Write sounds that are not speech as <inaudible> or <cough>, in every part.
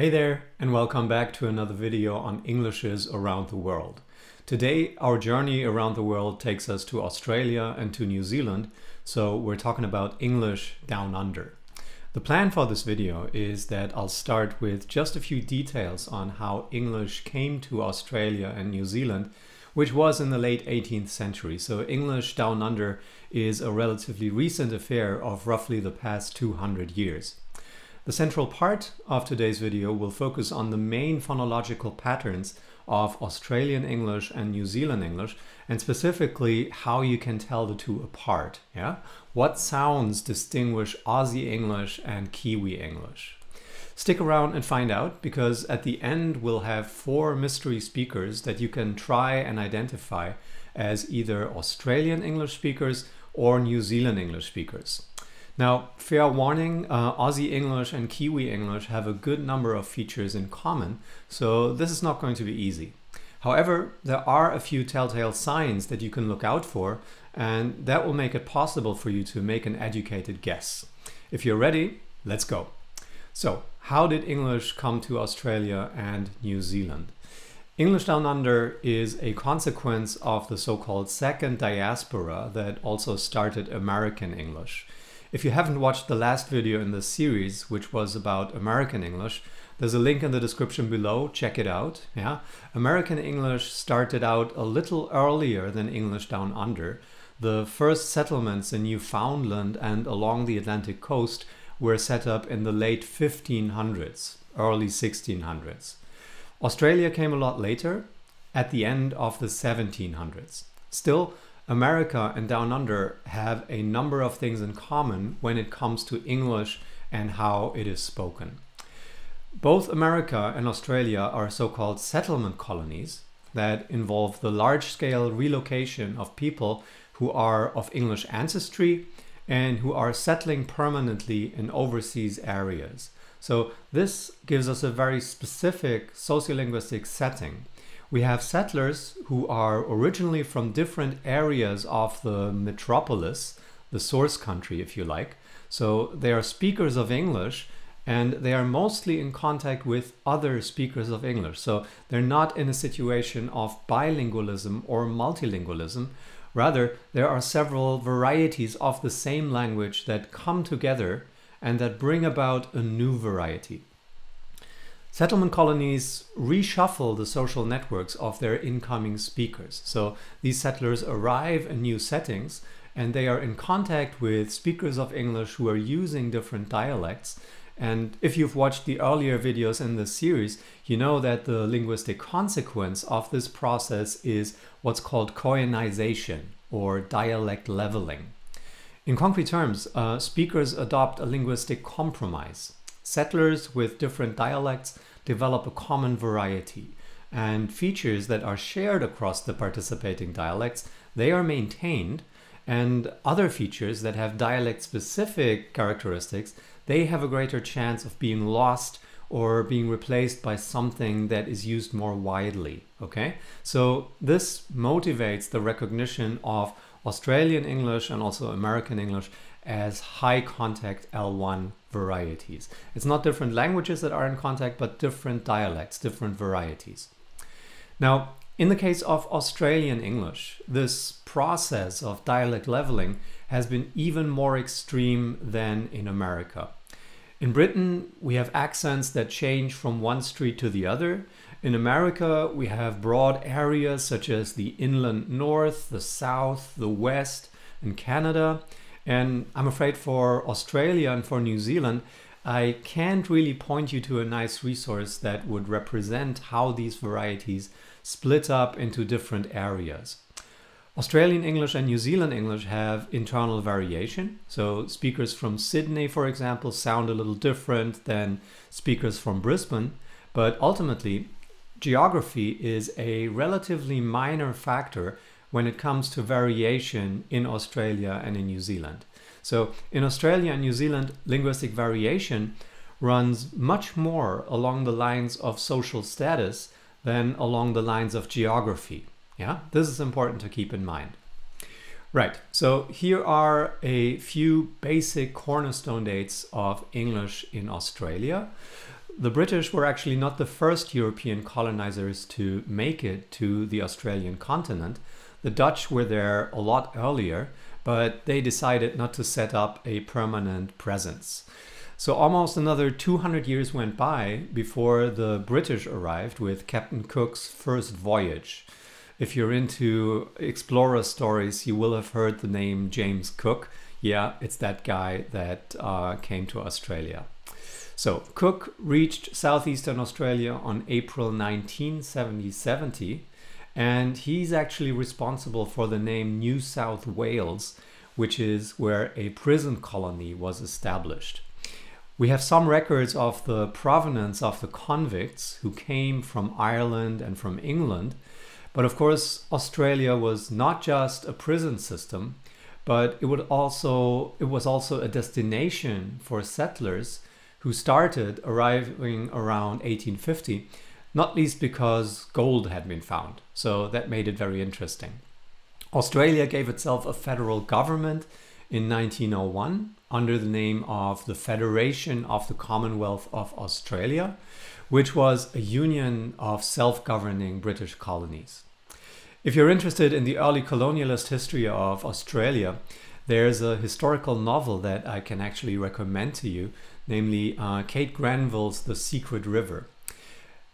Hey there and welcome back to another video on Englishes around the world. Today our journey around the world takes us to Australia and to New Zealand, so we're talking about English down under. The plan for this video is that I'll start with just a few details on how English came to Australia and New Zealand, which was in the late 18th century. So English down under is a relatively recent affair of roughly the past 200 years. The central part of today's video will focus on the main phonological patterns of Australian English and New Zealand English and specifically how you can tell the two apart. Yeah? What sounds distinguish Aussie English and Kiwi English? Stick around and find out because at the end we'll have four mystery speakers that you can try and identify as either Australian English speakers or New Zealand English speakers. Now, fair warning, uh, Aussie English and Kiwi English have a good number of features in common, so this is not going to be easy. However, there are a few telltale signs that you can look out for, and that will make it possible for you to make an educated guess. If you're ready, let's go. So, how did English come to Australia and New Zealand? English Down Under is a consequence of the so-called second diaspora that also started American English. If you haven't watched the last video in this series, which was about American English, there's a link in the description below, check it out. Yeah, American English started out a little earlier than English Down Under. The first settlements in Newfoundland and along the Atlantic coast were set up in the late 1500s, early 1600s. Australia came a lot later, at the end of the 1700s. Still, America and Down Under have a number of things in common when it comes to English and how it is spoken. Both America and Australia are so-called settlement colonies that involve the large-scale relocation of people who are of English ancestry and who are settling permanently in overseas areas. So this gives us a very specific sociolinguistic setting we have settlers who are originally from different areas of the metropolis, the source country, if you like. So they are speakers of English and they are mostly in contact with other speakers of English. So they're not in a situation of bilingualism or multilingualism. Rather, there are several varieties of the same language that come together and that bring about a new variety. Settlement colonies reshuffle the social networks of their incoming speakers. So these settlers arrive in new settings and they are in contact with speakers of English who are using different dialects. And if you've watched the earlier videos in this series, you know that the linguistic consequence of this process is what's called koineization or dialect leveling. In concrete terms, uh, speakers adopt a linguistic compromise. Settlers with different dialects develop a common variety and features that are shared across the participating dialects, they are maintained and other features that have dialect specific characteristics, they have a greater chance of being lost or being replaced by something that is used more widely, okay? So this motivates the recognition of Australian English and also American English as high contact L1 varieties. It's not different languages that are in contact, but different dialects, different varieties. Now, in the case of Australian English, this process of dialect leveling has been even more extreme than in America. In Britain, we have accents that change from one street to the other. In America, we have broad areas such as the inland north, the south, the west, and Canada. And I'm afraid for Australia and for New Zealand, I can't really point you to a nice resource that would represent how these varieties split up into different areas. Australian English and New Zealand English have internal variation. So speakers from Sydney, for example, sound a little different than speakers from Brisbane. But ultimately, geography is a relatively minor factor when it comes to variation in Australia and in New Zealand. So in Australia and New Zealand, linguistic variation runs much more along the lines of social status than along the lines of geography. Yeah, this is important to keep in mind. Right, so here are a few basic cornerstone dates of English in Australia. the British were actually not the first European colonizers to make it to the Australian continent. The Dutch were there a lot earlier, but they decided not to set up a permanent presence. So almost another 200 years went by before the British arrived with Captain Cook's first voyage. If you're into explorer stories, you will have heard the name James Cook. Yeah, it's that guy that uh, came to Australia. So Cook reached southeastern Australia on April 19, 1770, and he's actually responsible for the name New South Wales, which is where a prison colony was established. We have some records of the provenance of the convicts who came from Ireland and from England. But of course, Australia was not just a prison system, but it would also it was also a destination for settlers who started arriving around 1850, not least because gold had been found. So that made it very interesting. Australia gave itself a federal government in 1901 under the name of the Federation of the Commonwealth of Australia, which was a union of self-governing British colonies. If you're interested in the early colonialist history of Australia, there's a historical novel that I can actually recommend to you, namely uh, Kate Grenville's The Secret River.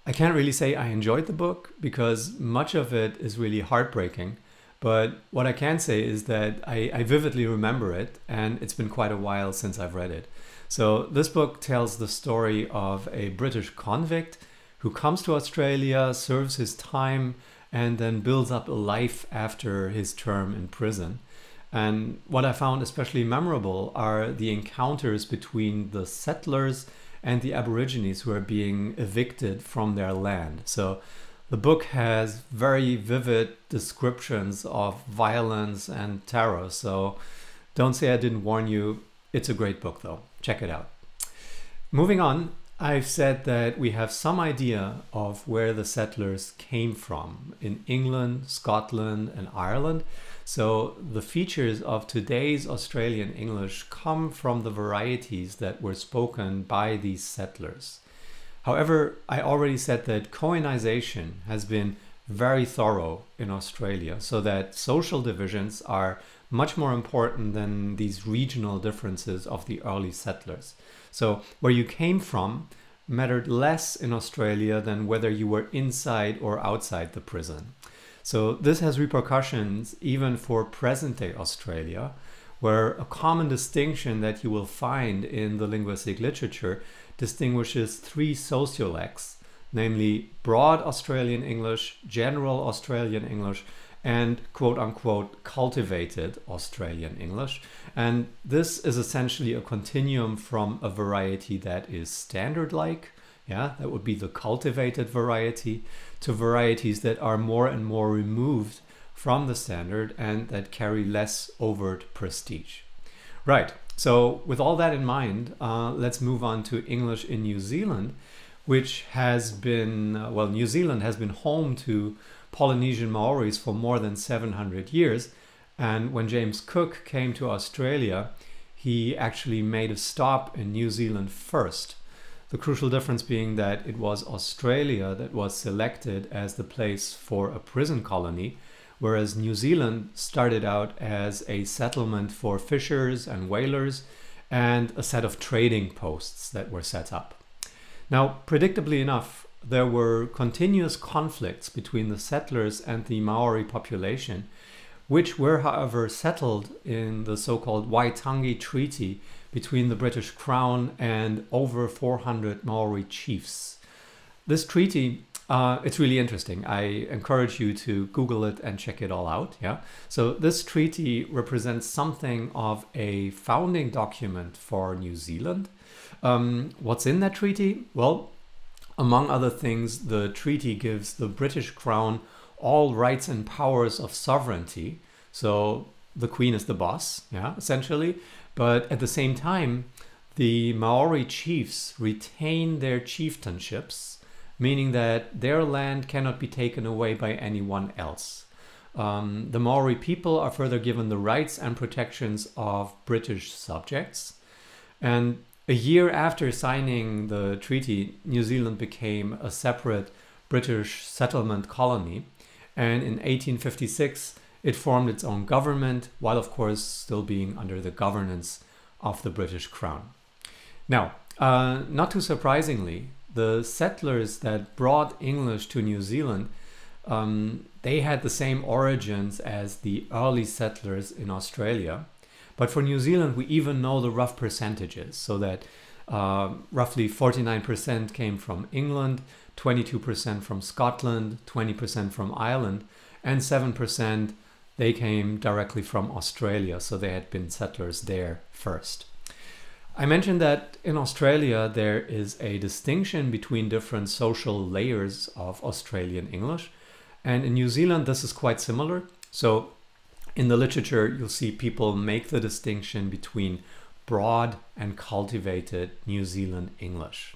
I can't really say I enjoyed the book because much of it is really heartbreaking. But what I can say is that I, I, vividly remember it, and it's been quite a while since I've read it. So, this book tells the story of a British convict who comes to Australia, serves his time, and then builds up a life after his term in prison. And what I found especially memorable are the encounters between the settlers and the Aborigines who are being evicted from their land. So, the book has very vivid descriptions of violence and terror. So don't say I didn't warn you. It's a great book, though. Check it out. Moving on, I've said that we have some idea of where the settlers came from in England, Scotland, and Ireland. So the features of today's Australian English come from the varieties that were spoken by these settlers. However, I already said that koineization has been very thorough in Australia, so that social divisions are much more important than these regional differences of the early settlers. So, where you came from mattered less in Australia than whether you were inside or outside the prison. So, this has repercussions even for present day Australia, where a common distinction that you will find in the linguistic literature distinguishes three sociolects, namely broad Australian English, general Australian English, and quote unquote cultivated Australian English. And this is essentially a continuum from a variety that is standard like, yeah, that would be the cultivated variety, to varieties that are more and more removed from the standard and that carry less overt prestige. Right, so with all that in mind, uh, let's move on to English in New Zealand, which has been, uh, well, New Zealand has been home to Polynesian Maoris for more than 700 years. And when James Cook came to Australia, he actually made a stop in New Zealand first. The crucial difference being that it was Australia that was selected as the place for a prison colony, whereas New Zealand started out as a settlement for fishers and whalers and a set of trading posts that were set up. Now, predictably enough, there were continuous conflicts between the settlers and the Maori population, which were, however, settled in the so called Waitangi Treaty between the British Crown and over 400 Maori chiefs. This treaty uh, it's really interesting. I encourage you to Google it and check it all out. Yeah. So this treaty represents something of a founding document for New Zealand. Um, what's in that treaty? Well, among other things, the treaty gives the British Crown all rights and powers of sovereignty. So the Queen is the boss, yeah, essentially. But at the same time, the Maori chiefs retain their chieftainships meaning that their land cannot be taken away by anyone else. Um, the Maori people are further given the rights and protections of British subjects. And A year after signing the treaty, New Zealand became a separate British settlement colony, and in 1856 it formed its own government, while of course still being under the governance of the British Crown. Now, uh, not too surprisingly, the settlers that brought English to New Zealand, um, they had the same origins as the early settlers in Australia. But for New Zealand, we even know the rough percentages, so that uh, roughly 49% came from England, 22% from Scotland, 20% from Ireland, and 7% they came directly from Australia, so they had been settlers there first. I mentioned that in Australia there is a distinction between different social layers of Australian English, and in New Zealand this is quite similar. So in the literature you'll see people make the distinction between broad and cultivated New Zealand English.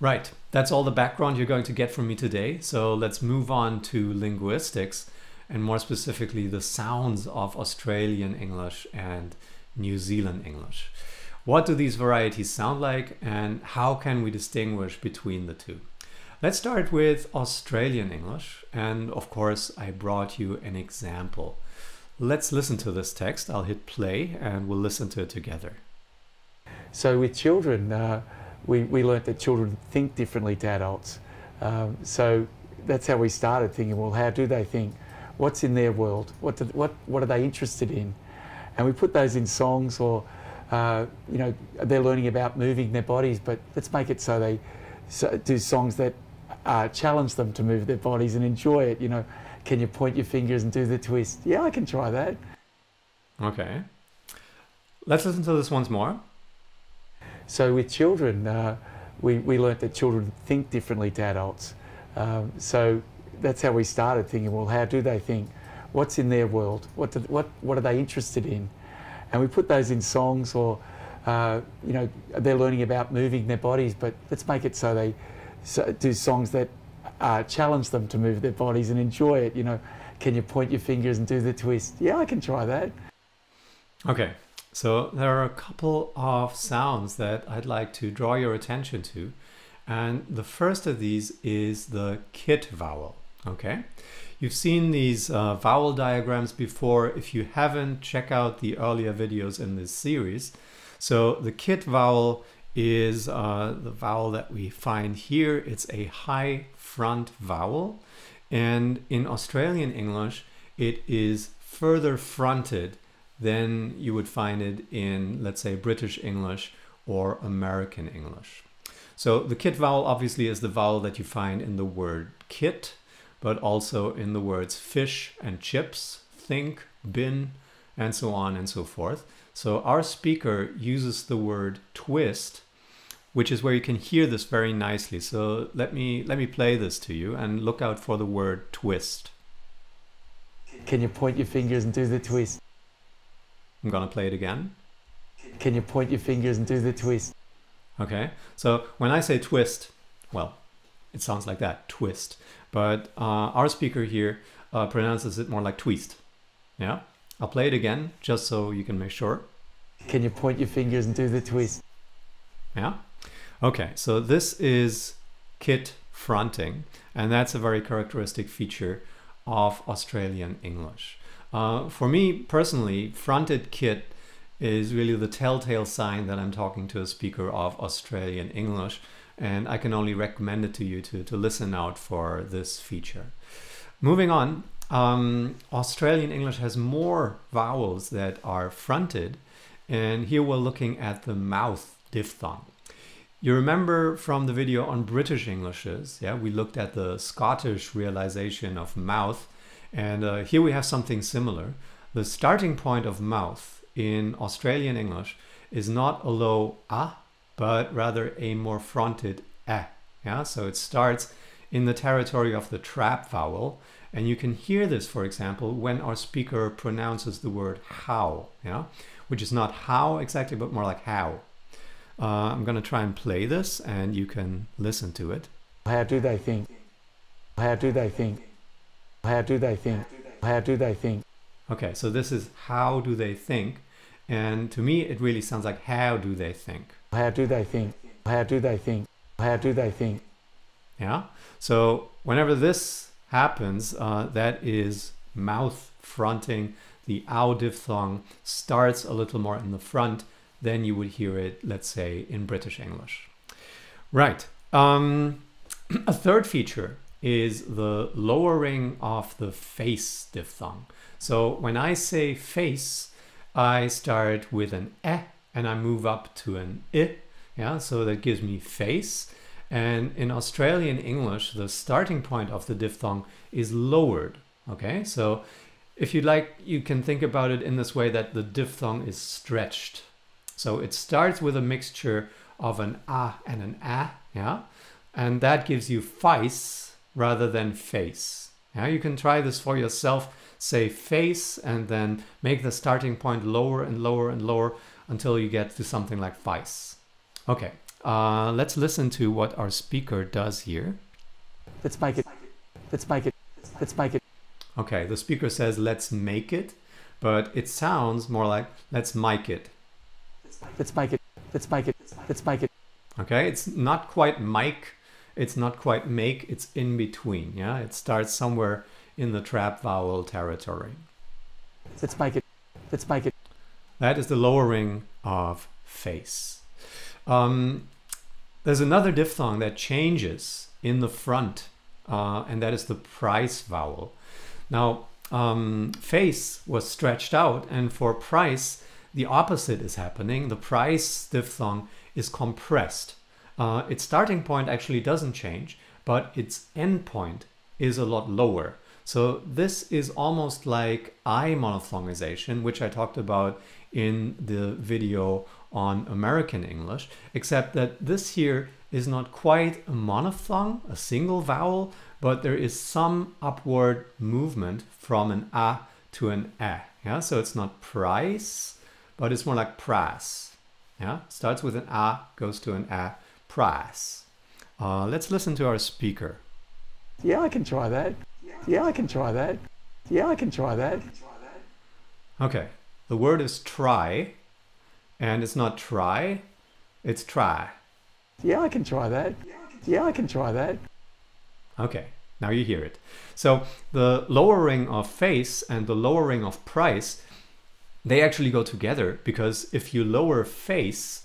Right, that's all the background you're going to get from me today. So let's move on to linguistics and more specifically the sounds of Australian English and New Zealand English. What do these varieties sound like and how can we distinguish between the two? Let's start with Australian English and of course I brought you an example. Let's listen to this text. I'll hit play and we'll listen to it together. So with children, uh, we, we learnt that children think differently to adults. Um, so that's how we started thinking, well, how do they think? What's in their world? What, do, what, what are they interested in? And we put those in songs or, uh, you know, they're learning about moving their bodies, but let's make it so they so, do songs that uh, challenge them to move their bodies and enjoy it. You know, can you point your fingers and do the twist? Yeah, I can try that. Okay. Let's listen to this once more. So with children, uh, we, we learnt that children think differently to adults. Um, so that's how we started thinking, well, how do they think? What's in their world? What, do, what, what are they interested in? And we put those in songs or, uh, you know, they're learning about moving their bodies, but let's make it so they so, do songs that uh, challenge them to move their bodies and enjoy it. You know, can you point your fingers and do the twist? Yeah, I can try that. Okay, so there are a couple of sounds that I'd like to draw your attention to. And the first of these is the kit vowel, okay? You've seen these uh, vowel diagrams before. If you haven't, check out the earlier videos in this series. So the kit vowel is uh, the vowel that we find here. It's a high front vowel. And in Australian English, it is further fronted than you would find it in, let's say, British English or American English. So the kit vowel obviously is the vowel that you find in the word kit, but also in the words fish and chips, think, bin, and so on and so forth. So our speaker uses the word twist, which is where you can hear this very nicely. So let me let me play this to you and look out for the word twist. Can you point your fingers and do the twist? I'm gonna play it again. Can you point your fingers and do the twist? Okay, so when I say twist, well, it sounds like that, twist. But uh, our speaker here uh, pronounces it more like twist. Yeah, I'll play it again just so you can make sure. Can you point your fingers and do the twist? Yeah. Okay, so this is kit fronting, and that's a very characteristic feature of Australian English. Uh, for me personally, fronted kit is really the telltale sign that I'm talking to a speaker of Australian English and I can only recommend it to you to, to listen out for this feature. Moving on, um, Australian English has more vowels that are fronted and here we're looking at the mouth diphthong. You remember from the video on British Englishes, yeah, we looked at the Scottish realization of mouth and uh, here we have something similar. The starting point of mouth in Australian English is not a low ah, but rather a more fronted eh. Yeah, so it starts in the territory of the trap vowel. And you can hear this, for example, when our speaker pronounces the word how, yeah, which is not how exactly, but more like how. Uh, I'm going to try and play this and you can listen to it. How do they think? How do they think? How do they think? How do they think? Okay, so this is how do they think? And to me, it really sounds like how do they think? How do they think? How do they think? How do they think? Yeah. So whenever this happens, uh, that is mouth fronting. The ow diphthong starts a little more in the front than you would hear it, let's say, in British English. Right. Um, <clears throat> a third feature is the lowering of the face diphthong. So when I say face, I start with an e and I move up to an i. Yeah, so that gives me face. And in Australian English, the starting point of the diphthong is lowered. Okay, so if you like, you can think about it in this way that the diphthong is stretched. So it starts with a mixture of an a and an a, yeah, and that gives you face rather than face. Yeah, you can try this for yourself. Say face and then make the starting point lower and lower and lower until you get to something like face. Okay, uh, let's listen to what our speaker does here. Let's make it. Let's make it. Let's make it. Okay, the speaker says let's make it, but it sounds more like let's mic it. Let's make it. Let's make it. Let's make it. Okay, it's not quite mic, it's not quite make, it's in between. Yeah, it starts somewhere in the trap vowel territory. Let's make it. Let's make it. That is the lowering of face. Um, there's another diphthong that changes in the front, uh, and that is the price vowel. Now, um, face was stretched out, and for price, the opposite is happening. The price diphthong is compressed. Uh, its starting point actually doesn't change, but its end point is a lot lower. So this is almost like I monophthongization, which I talked about in the video on American English, except that this here is not quite a monophthong, a single vowel, but there is some upward movement from an a to an e. Yeah, so it's not price, but it's more like price. Yeah, starts with an a, goes to an a, price. Uh, let's listen to our speaker. Yeah, I can try that. Yeah, I can try that. Yeah, I can try that. Okay, the word is try, and it's not try, it's try. Yeah, I can try that. Yeah, I can try that. Okay, now you hear it. So the lowering of face and the lowering of price, they actually go together because if you lower face,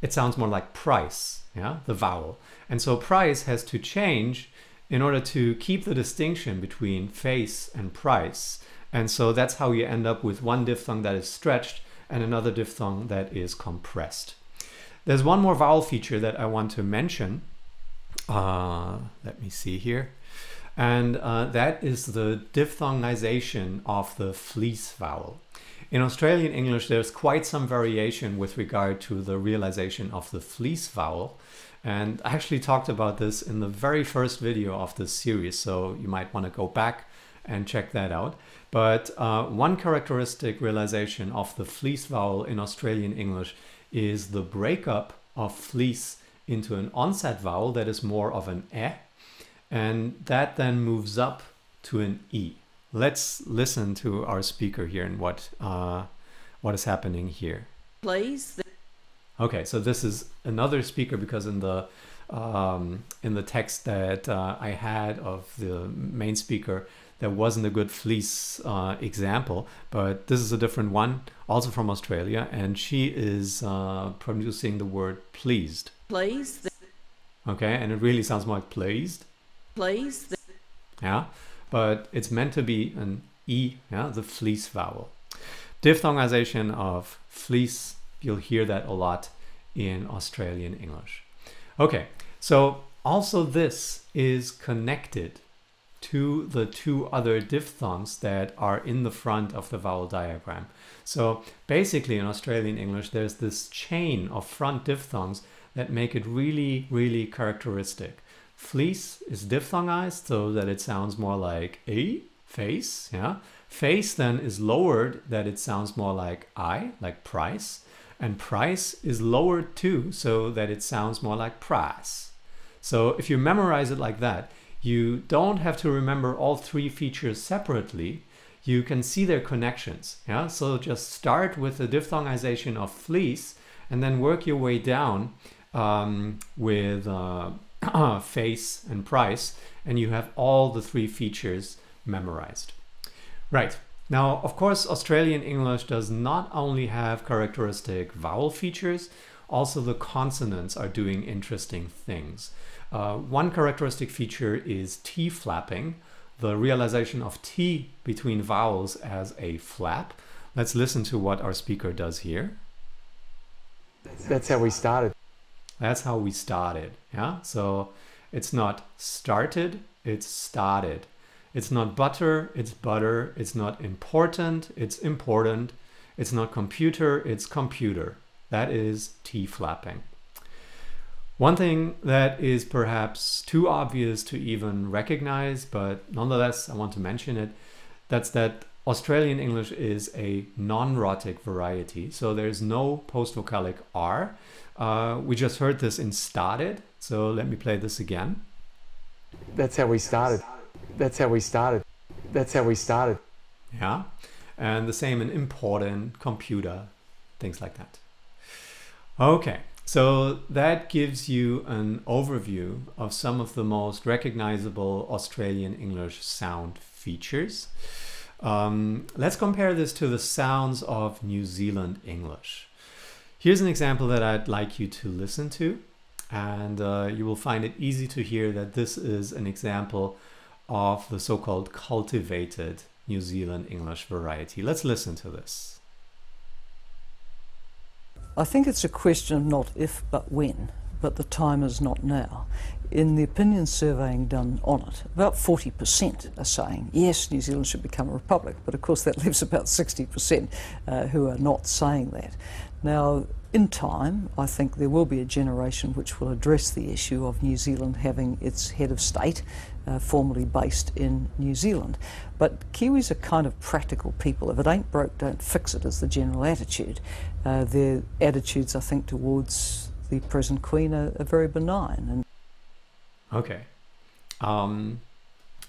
it sounds more like price, yeah, the vowel. And so price has to change in order to keep the distinction between face and price. And so that's how you end up with one diphthong that is stretched and another diphthong that is compressed. There's one more vowel feature that I want to mention, uh, let me see here. And uh, that is the diphthongization of the fleece vowel. In Australian English, there's quite some variation with regard to the realization of the fleece vowel. And I actually talked about this in the very first video of this series, so you might want to go back and check that out. But uh, one characteristic realization of the fleece vowel in Australian English is the breakup of fleece into an onset vowel that is more of an e, and that then moves up to an e. Let's listen to our speaker here and what uh, what is happening here. Please. Okay, so this is another speaker because in the um, in the text that uh, I had of the main speaker, there wasn't a good fleece uh, example, but this is a different one, also from Australia, and she is uh, producing the word pleased. Please. Okay, and it really sounds more like pleased. Please. Yeah, but it's meant to be an E, yeah, the fleece vowel. Diphthongization of fleece, you'll hear that a lot in Australian English. Okay, so also this is connected to the two other diphthongs that are in the front of the vowel diagram. So basically in Australian English, there's this chain of front diphthongs that make it really, really characteristic. Fleece is diphthongized so that it sounds more like a, face, yeah. Face then is lowered that it sounds more like I, like price. And price is lowered too so that it sounds more like price. So if you memorize it like that, you don't have to remember all three features separately. you can see their connections. Yeah, so just start with the diphthongization of fleece and then work your way down um, with uh, <coughs> face and price, and you have all the three features memorized. Right. Now, of course, Australian English does not only have characteristic vowel features, also the consonants are doing interesting things. Uh, one characteristic feature is T flapping, the realization of T between vowels as a flap. Let's listen to what our speaker does here. That's how we started. That's how we started. Yeah. So it's not started, it's started. It's not butter, it's butter. It's not important, it's important. It's not computer, it's computer. That is T flapping. One thing that is perhaps too obvious to even recognize, but nonetheless I want to mention it, that's that Australian English is a non-rhotic variety. So there's no post-vocalic R. Uh, we just heard this in started. So let me play this again. That's how we started. That's how we started. That's how we started. Yeah. And the same in important, computer, things like that. Okay. So that gives you an overview of some of the most recognizable Australian English sound features. Um, let's compare this to the sounds of New Zealand English. Here's an example that I'd like you to listen to and uh, you will find it easy to hear that this is an example of the so-called cultivated New Zealand English variety. Let's listen to this. I think it's a question of not if but when, but the time is not now. In the opinion surveying done on it, about 40% are saying yes, New Zealand should become a republic, but of course that <laughs> leaves about 60% uh, who are not saying that. Now, in time, I think there will be a generation which will address the issue of New Zealand having its head of state uh, formally based in New Zealand. But Kiwis are kind of practical people. If it ain't broke, don't fix it, is the general attitude. Uh, their attitudes, I think, towards the present Queen are, are very benign. And okay. Um,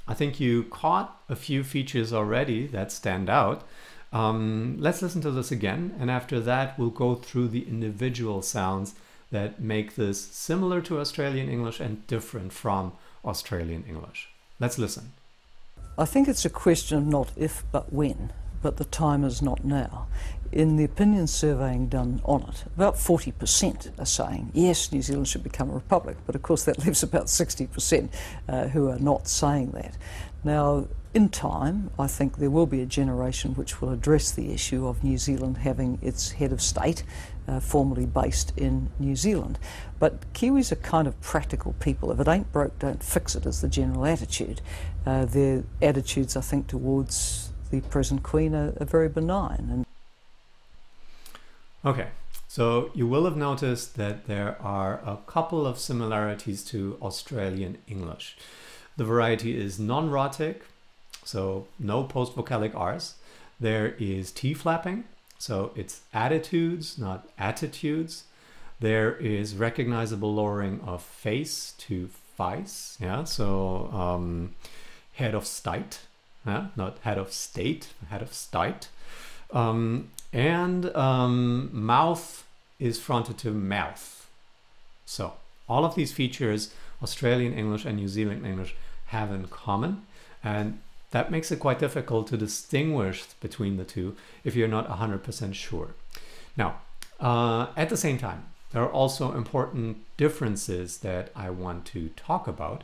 I think you caught a few features already that stand out. Um, let's listen to this again, and after that, we'll go through the individual sounds that make this similar to Australian English and different from Australian English. Let's listen. I think it's a question of not if but when, but the time is not now. In the opinion surveying done on it, about 40% are saying yes, New Zealand should become a republic, but of course that <laughs> leaves about 60% uh, who are not saying that. Now, in time, I think there will be a generation which will address the issue of New Zealand having its head of state uh, formally based in New Zealand. But Kiwis are kind of practical people. If it ain't broke, don't fix it, is the general attitude. Uh, their attitudes, I think, towards the present Queen are, are very benign. And okay, so you will have noticed that there are a couple of similarities to Australian English. The variety is non-rhotic, so no post-vocalic R's. There is T flapping, so it's attitudes, not attitudes. There is recognizable lowering of face to face, yeah, so um, head of state, yeah? not head of state, head of state. Um, and um, mouth is fronted to mouth. So all of these features Australian English and New Zealand English have in common. And that makes it quite difficult to distinguish between the two if you're not 100% sure. Now, uh, at the same time, there are also important differences that I want to talk about.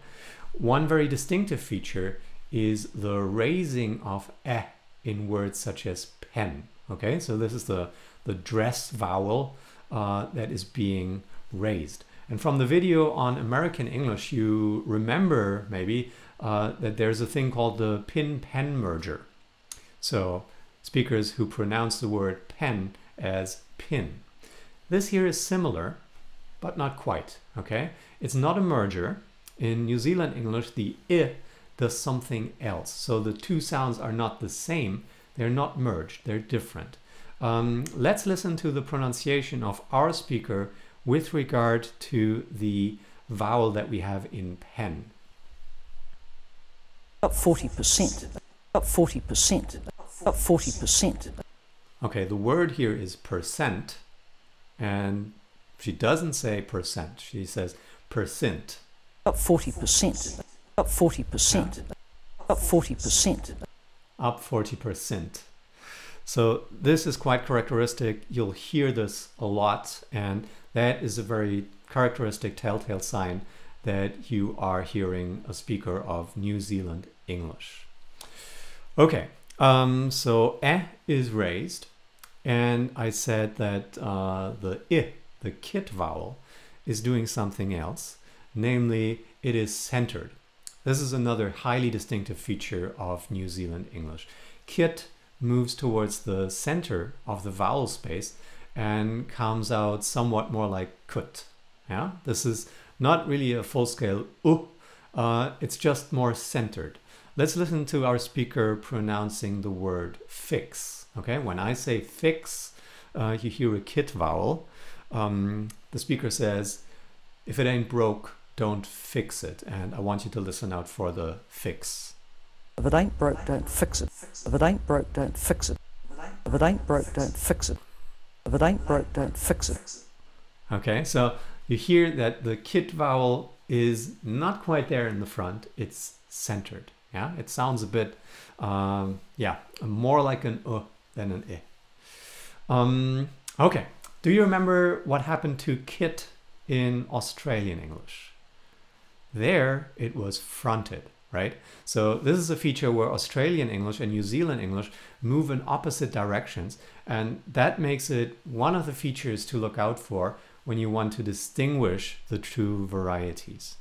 One very distinctive feature is the raising of eh in words such as pen. Okay, so this is the, the dress vowel uh, that is being raised. And from the video on American English, you remember maybe uh, that there's a thing called the pin-pen merger. So speakers who pronounce the word pen as pin. This here is similar, but not quite, okay? It's not a merger. In New Zealand English, the i does something else. So the two sounds are not the same. They're not merged. They're different. Um, let's listen to the pronunciation of our speaker with regard to the vowel that we have in pen. About 40%. About 40%. about 40%. Okay, the word here is percent, and she doesn't say percent. She says percent. About 40%. About 40%. About 40%. Up 40%. So this is quite characteristic. You'll hear this a lot, and that is a very characteristic telltale sign that you are hearing a speaker of New Zealand English. Okay, um, so eh is raised, and I said that uh, the i, the kit vowel, is doing something else, namely it is centered. This is another highly distinctive feature of New Zealand English. Kit moves towards the center of the vowel space and comes out somewhat more like kut. Yeah, this is not really a full-scale u. Uh, it's just more centered. Let's listen to our speaker pronouncing the word fix. Okay, when I say fix, uh, you hear a kit vowel. Um, the speaker says, if it ain't broke, don't fix it. And I want you to listen out for the fix. If it ain't broke, don't fix it. If it ain't broke, don't fix it. If it ain't broke, don't fix it. If it ain't broke, don't fix it. Okay, so you hear that the kit vowel is not quite there in the front. It's centered. Yeah, it sounds a bit, um, yeah, more like an uh than an i. Um, okay, do you remember what happened to kit in Australian English? There it was fronted, right? So this is a feature where Australian English and New Zealand English move in opposite directions. And that makes it one of the features to look out for when you want to distinguish the two varieties.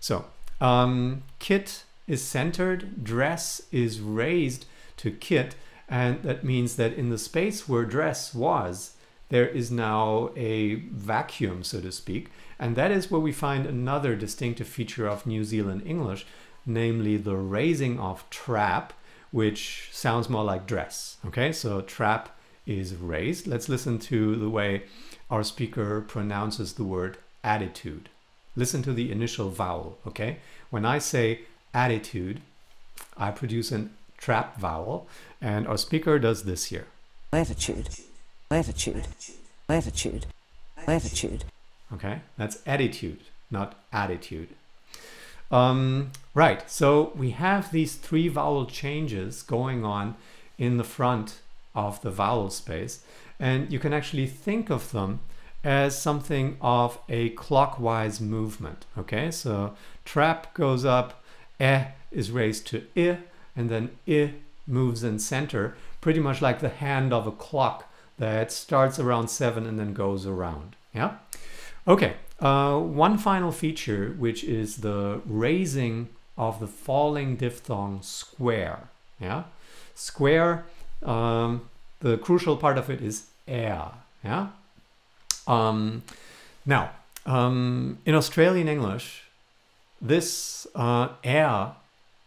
So um, kit is centered, dress is raised to kit, and that means that in the space where dress was, there is now a vacuum, so to speak, and that is where we find another distinctive feature of New Zealand English, namely the raising of trap, which sounds more like dress. Okay, so trap is raised. Let's listen to the way our speaker pronounces the word attitude. Listen to the initial vowel, okay? When I say attitude, I produce a trap vowel, and our speaker does this here. Latitude. Latitude. Latitude. Latitude. Okay, that's attitude, not attitude. Um, right, so we have these three vowel changes going on in the front of the vowel space, and you can actually think of them as something of a clockwise movement. Okay, so trap goes up, eh is raised to i, and then i moves in center, pretty much like the hand of a clock that starts around seven and then goes around. Yeah. Okay. Uh, one final feature, which is the raising of the falling diphthong square. Yeah. Square. Um, the crucial part of it is air. Yeah. Um, now, um, in Australian English, this uh, air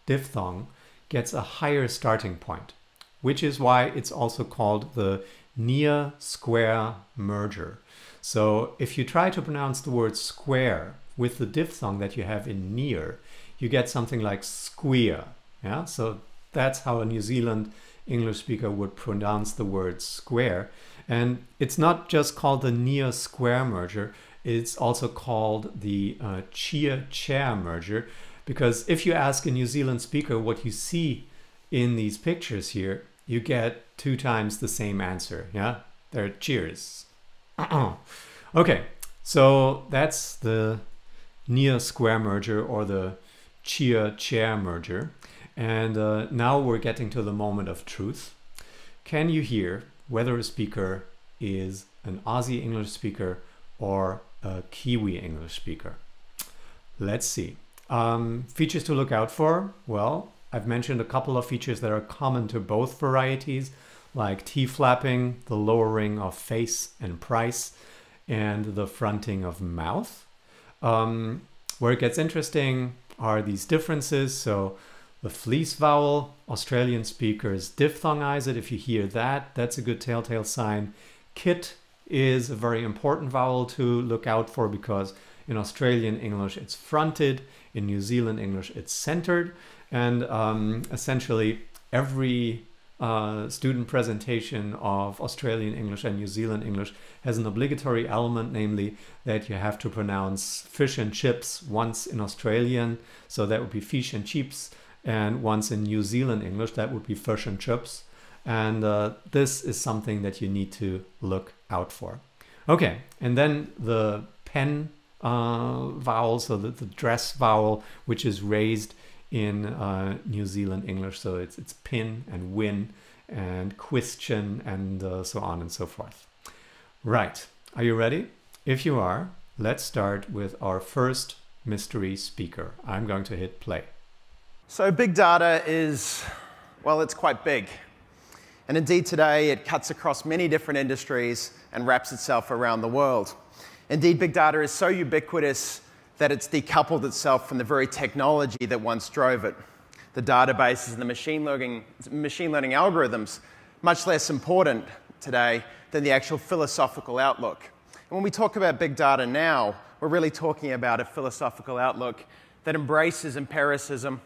diphthong gets a higher starting point, which is why it's also called the near square merger. So if you try to pronounce the word square with the diphthong that you have in near, you get something like square. Yeah, so that's how a New Zealand English speaker would pronounce the word square. And it's not just called the near square merger, it's also called the uh, cheer chair merger. Because if you ask a New Zealand speaker what you see in these pictures here, you get two times the same answer. Yeah, they're cheers. <clears throat> okay, so that's the near square merger or the cheer chair merger. And uh, now we're getting to the moment of truth. Can you hear whether a speaker is an Aussie English speaker or a Kiwi English speaker? Let's see. Um, features to look out for? Well, I've mentioned a couple of features that are common to both varieties, like T-flapping, the lowering of face and price, and the fronting of mouth. Um, where it gets interesting are these differences. So the fleece vowel, Australian speakers diphthongize it. If you hear that, that's a good telltale sign. Kit is a very important vowel to look out for because in Australian English it's fronted, in New Zealand English it's centered, and um, essentially every uh, student presentation of Australian English and New Zealand English has an obligatory element, namely that you have to pronounce fish and chips once in Australian, so that would be fish and chips, and once in New Zealand English, that would be fish and chips. And uh, this is something that you need to look out for. Okay, and then the pen uh, vowel, so the, the dress vowel, which is raised in uh, New Zealand English. So it's, it's pin and win and question and uh, so on and so forth. Right, are you ready? If you are, let's start with our first mystery speaker. I'm going to hit play. So, big data is, well, it's quite big. And indeed, today it cuts across many different industries and wraps itself around the world. Indeed, big data is so ubiquitous that it's decoupled itself from the very technology that once drove it. The databases and the machine learning, machine learning algorithms, much less important today than the actual philosophical outlook. And when we talk about big data now, we're really talking about a philosophical outlook that embraces empiricism.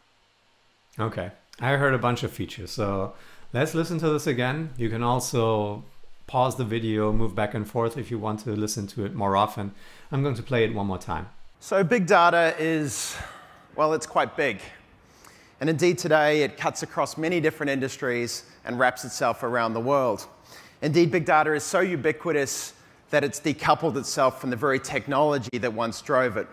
Okay, I heard a bunch of features, so let's listen to this again. You can also pause the video, move back and forth if you want to listen to it more often. I'm going to play it one more time. So, big data is, well, it's quite big. And indeed, today it cuts across many different industries and wraps itself around the world. Indeed, big data is so ubiquitous that it's decoupled itself from the very technology that once drove it.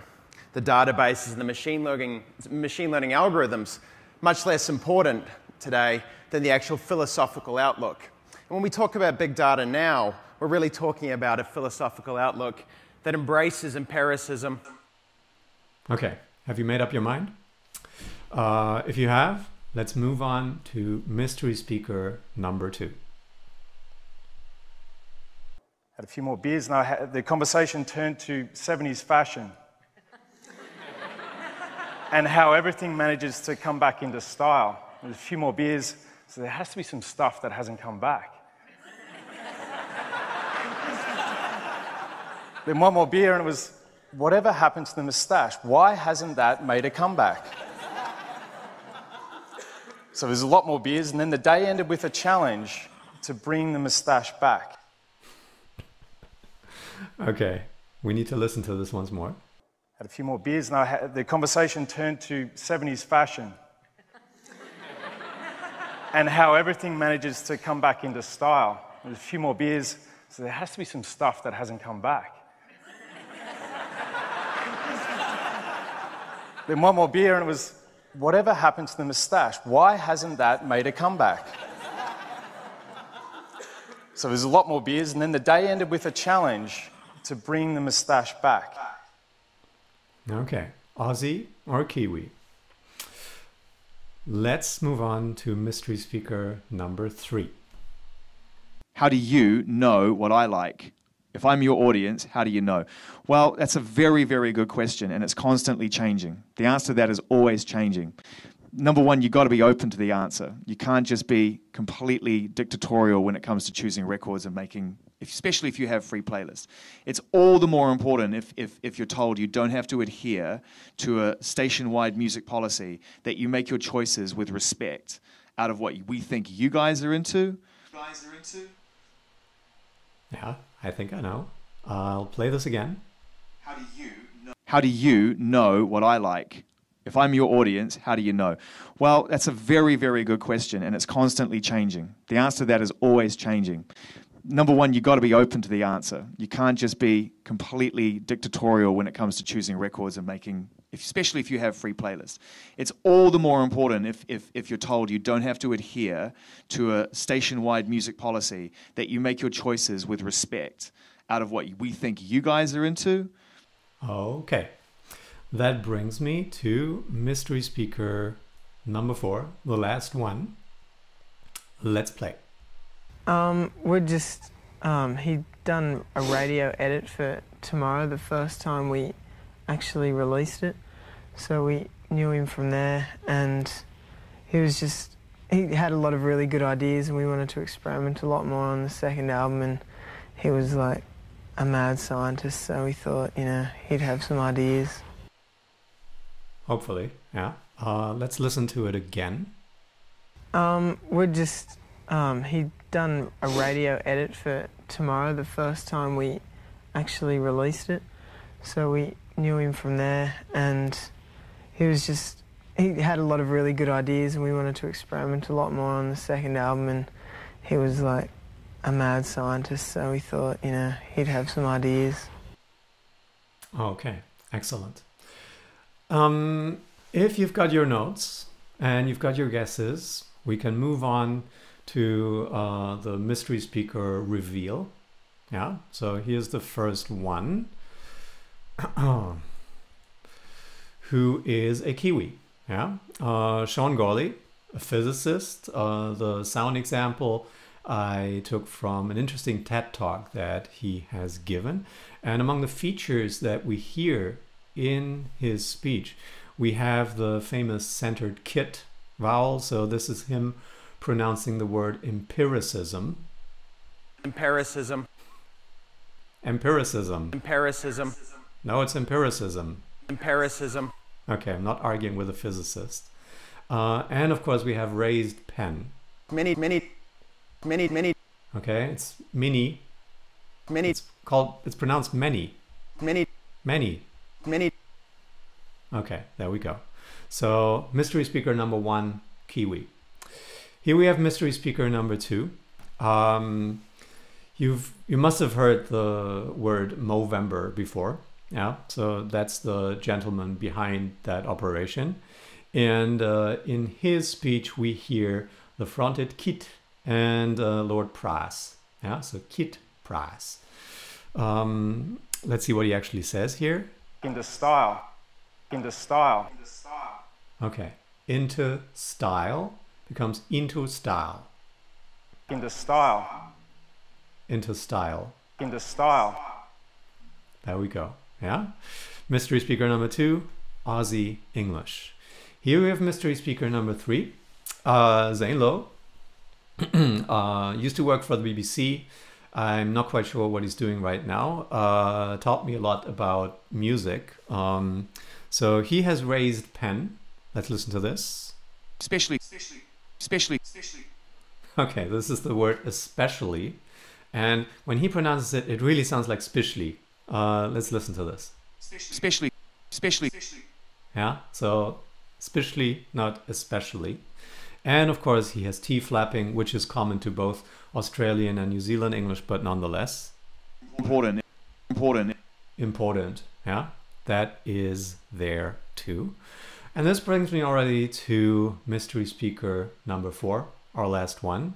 The databases and the machine learning, machine learning algorithms, much less important today than the actual philosophical outlook. And when we talk about big data now, we're really talking about a philosophical outlook that embraces empiricism Okay, have you made up your mind? Uh, if you have, let's move on to mystery speaker number two. Had a few more beers, and had, the conversation turned to 70s fashion and how everything manages to come back into style. There's a few more beers, so there has to be some stuff that hasn't come back. <laughs> then one more beer, and it was whatever happened to the moustache? Why hasn't that made a comeback? so there's a lot more beers, and then the day ended with a challenge to bring the moustache back. Okay, we need to listen to this once more. Had a few more beers, and had, the conversation turned to 70s fashion and how everything manages to come back into style. There's a few more beers, so there has to be some stuff that hasn't come back. Then one more beer, and it was, whatever happened to the moustache? Why hasn't that made a comeback? so there's a lot more beers, and then the day ended with a challenge to bring the moustache back. Okay, Aussie or Kiwi? Let's move on to mystery speaker number three. How do you know what I like? If I'm your audience, how do you know? Well, that's a very, very good question, and it's constantly changing. The answer to that is always changing. Number one, you've got to be open to the answer. You can't just be completely dictatorial when it comes to choosing records and making, especially if you have free playlists. It's all the more important if, if, if you're told you don't have to adhere to a station wide music policy, that you make your choices with respect out of what we think you guys are into. Guys are into. Yeah, I think I know. I'll play this again. How do you know? How do you know what I like? If I'm your audience, how do you know? Well, that's a very, very good question, and it's constantly changing. The answer to that is always changing. Number one, you've got to be open to the answer. You can't just be completely dictatorial when it comes to choosing records and making especially if you have free playlists. It's all the more important if, if, if you're told you don't have to adhere to a station wide music policy, that you make your choices with respect out of what we think you guys are into. Okay. That brings me to mystery speaker number four, the last one. Let's play. Um, we're just, um, he'd done a radio edit for tomorrow, the first time we actually released it. So we knew him from there, and he was just he had a lot of really good ideas, and we wanted to experiment a lot more on the second album. And he was like a mad scientist, so we thought you know he'd have some ideas. Hopefully, yeah. Uh, let's listen to it again. Um, we're just um, he'd done a radio edit for Tomorrow the first time we actually released it. So we knew him from there, and he was just, he had a lot of really good ideas, and we wanted to experiment a lot more on the second album. And he was like a mad scientist, so we thought, you know, he'd have some ideas. Okay, excellent. Um, if you've got your notes and you've got your guesses, we can move on to uh, the mystery speaker reveal. Yeah, so here's the first one. <clears throat> Who is a Kiwi? Yeah, uh, Sean Gourley, a physicist. Uh, the sound example I took from an interesting TED talk that he has given. And among the features that we hear in his speech, we have the famous centered kit vowel. So this is him pronouncing the word empiricism. Empiricism. Empiricism. Empiricism. No, it's empiricism. Empiricism. Okay, I'm not arguing with a physicist. Uh, and of course, we have raised pen. Many, many, many, many, Okay, it's mini. many, It's called. It's pronounced many. many, Many. many. Okay, there we go. So mystery speaker number one, Kiwi. Here we have mystery speaker number two. Um, you've you must have heard the word Movember before. Yeah, so that's the gentleman behind that operation. And uh, in his speech, we hear the fronted Kit and uh, lowered price. Yeah, so Kit price. Um, let's see what he actually says here. In the style. In the style. Okay. Into style becomes into style. Into style. Into style. In the style. There we go. Yeah. Mystery speaker number two, Aussie English. Here we have mystery speaker number three, uh, Zane Lowe. <clears throat> uh, used to work for the BBC. I'm not quite sure what he's doing right now. Uh, taught me a lot about music. Um, so he has raised pen. Let's listen to this. Especially, especially, Okay, this is the word especially. And when he pronounces it, it really sounds like specially. Uh, let's listen to this. especially, especially, Yeah, so especially, not especially. And of course, he has T flapping, which is common to both Australian and New Zealand English, but nonetheless important, important. important. Yeah, that is there too. And this brings me already to mystery speaker number four, our last one,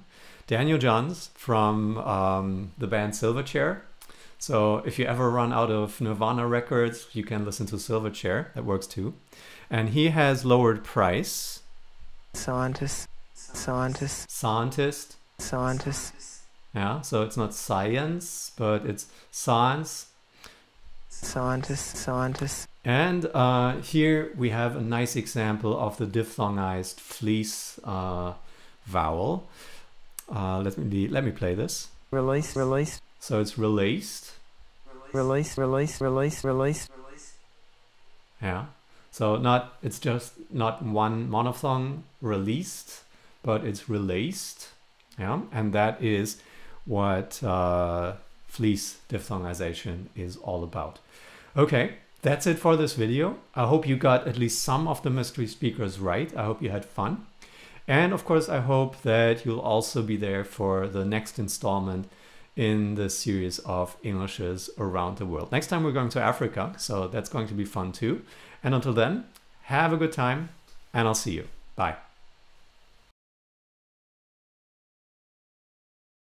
Daniel Johns from um, the band Silverchair. So if you ever run out of Nirvana records, you can listen to Silverchair. That works too. And he has lowered price. Scientist, scientist, Scientist. scientist, Yeah, so it's not science, but it's science. scientist, scientist, And uh, here we have a nice example of the diphthongized fleece uh, vowel. Uh, let me let me play this. release, release, So it's released. release, release, release, release, Yeah. So not it's just not one monophthong released, but it's released. Yeah, and that is what uh, fleece diphthongization is all about. Okay, that's it for this video. I hope you got at least some of the mystery speakers right. I hope you had fun. And of course, I hope that you'll also be there for the next installment in the series of Englishes around the world. Next time we're going to Africa, so that's going to be fun too. And until then, have a good time and I'll see you. Bye.